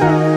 Música